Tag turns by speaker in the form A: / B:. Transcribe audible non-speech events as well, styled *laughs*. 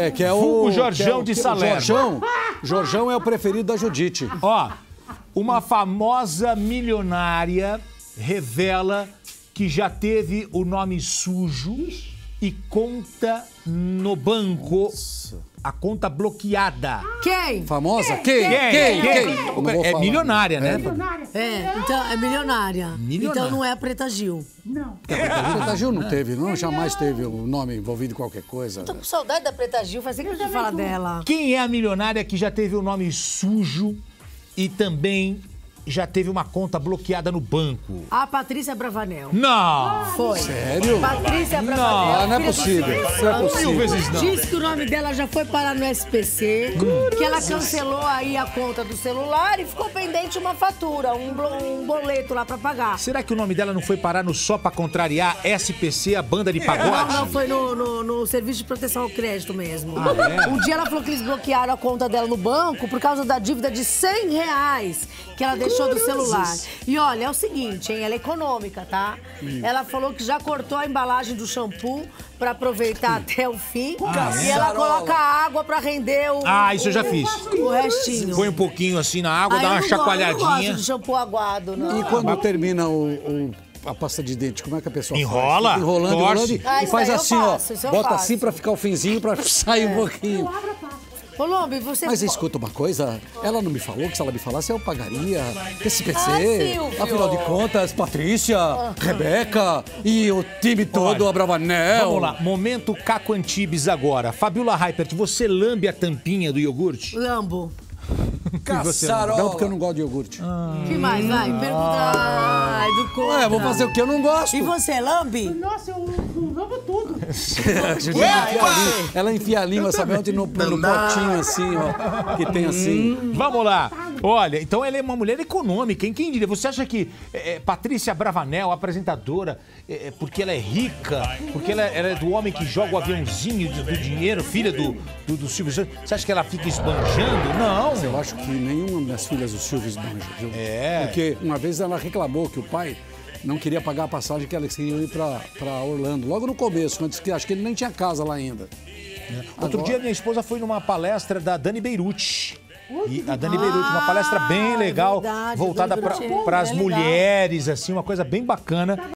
A: É, que é o.
B: Vulgo Jorjão
A: que é o-
B: de Salerno.
A: Jorjão, Jorjão é o preferido da Judite. *laughs*
B: Ó, uma famosa milionária revela que já teve o nome sujo e conta no banco. A conta bloqueada.
C: Quem?
A: Famosa? Quem?
B: Quem?
A: Quem?
B: Quem?
A: Não
B: É milionária, né?
C: É, então é milionária.
B: Milionária.
C: Então não é a Preta Gil.
A: A Preta Gil não teve, não? Jamais teve o nome envolvido em qualquer coisa.
C: Tô com saudade da Preta Gil, faz tempo que a gente fala dela.
B: Quem é a milionária que já teve o nome sujo e também já teve uma conta bloqueada no banco?
C: A Patrícia Bravanel.
B: Não!
C: Foi.
A: Sério?
C: Patrícia
A: Ah,
C: Bravanel.
A: não é
C: filha do
A: possível. Não é possível.
B: Vezes não.
C: Diz que o nome dela já foi parar no SPC, que ela cancelou aí a conta do celular e ficou pendente uma fatura, um, um boleto lá pra pagar.
B: Será que o nome dela não foi parar no Só Pra Contrariar SPC, a banda de
C: Não,
B: pagode?
C: não, foi no, no- no Serviço de Proteção ao Crédito mesmo.
B: Ah, é?
C: Um dia ela falou que eles bloquearam a conta dela no banco por causa da dívida de 100 reais que ela deixou do celular. E olha, é o seguinte, hein? Ela é econômica, tá? Ela falou que já cortou a embalagem do shampoo pra aproveitar até o fim. e ela coloca água pra render o,
B: Ah, isso eu já
C: o-
B: fiz.
C: o restinho.
B: Põe um pouquinho assim na água,
C: Ah,
B: dá
C: eu
B: uma
C: não gosto- Eu não
B: chacoalhadinha.
C: gosto de shampoo aguado, não.
A: E quando termina o, o- a pasta de dente, como é que a pessoa
B: Enrola,
A: faz? Enrolando,
B: torce.
A: enrolando e-
C: Ah,
A: e
C: isso
A: faz
C: eu
A: assim,
C: faço,
A: ó.
C: eu
A: Bota
C: faço.
A: assim pra ficar o finzinho pra *laughs* sair um pouquinho.
C: Ô, Lombi, você...
A: Mas escuta uma coisa, ela não me falou que se ela me falasse eu pagaria.
C: Ah, Silvio.
A: afinal de contas, Patrícia, Rebeca e o time todo,
B: Olha,
A: a Bravanel.
B: Vamos lá, momento Caco Antibes agora. Fabiola Hypert, você lambe a tampinha do iogurte? *laughs*
C: Lambo.
A: Não, porque eu não gosto de iogurte.
C: que mais? Vai, pergunta. Ai, do contra.
A: Ué, vou fazer o que eu não gosto.
C: E você, Lambi?
D: Nossa, eu tudo. *laughs*
A: Ela enfia a língua, sabe onde? No, no potinho assim, ó. Que tem assim.
B: Vamos lá. Olha, então ela é uma mulher econômica, hein? Quem diria? Você acha que é, é, Patrícia Bravanel, apresentadora, é, é, porque ela é rica, porque ela, ela é do homem que joga o aviãozinho do, do dinheiro, filha do, do, do Silvio Santos, você acha que ela fica esbanjando? Não.
A: Eu acho que nenhuma das filhas do Silvio esbanja, viu?
B: É.
A: Porque uma vez ela reclamou que o pai não queria pagar a passagem que elas queriam ir pra, pra Orlando. Logo no começo, quando disse que acho que ele nem tinha casa lá ainda.
B: Outro
A: Agora-
B: dia minha esposa foi numa palestra da Dani Beirute. E a Dani Beirute, uma palestra bem
C: Ah,
B: legal,
C: verdade,
B: voltada
C: é
B: para as mulheres, assim, uma coisa bem bacana.